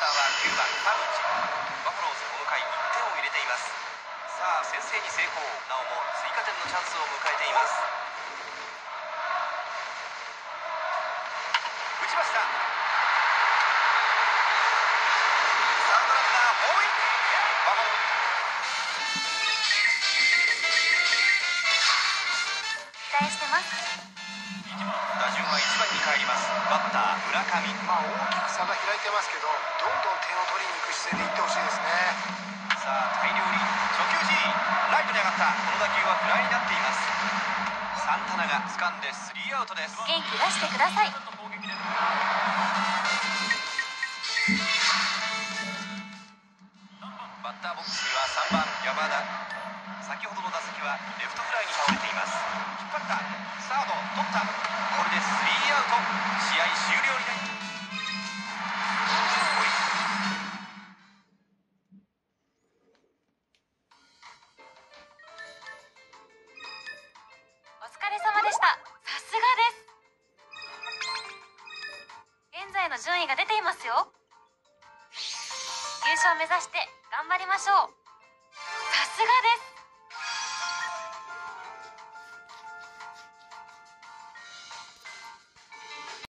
ターは9番田口バファローズこの回1点を入れています。さあ先制に成功。なおも追加点のチャンスを迎えています。打ちました。サードランナーホームインバファローズ期待してます。打順は1番に帰ります。バッター村上。まあ大きく差が開いてますけどどんどん点を取りに行く姿勢でいってほしいですね。さあ大量に初球 G ライトに上がった。この打球はフライになっています。サンタナが掴んでスリーアウトです。元気出してください。バッターボックスには3番山田。先ほどの打席はレフトフライに倒れています。引っ張った。サード取った試合終了になりお疲れ様でした。さすがです。現在の順位が出ていますよ。優勝目指して頑張りましょう。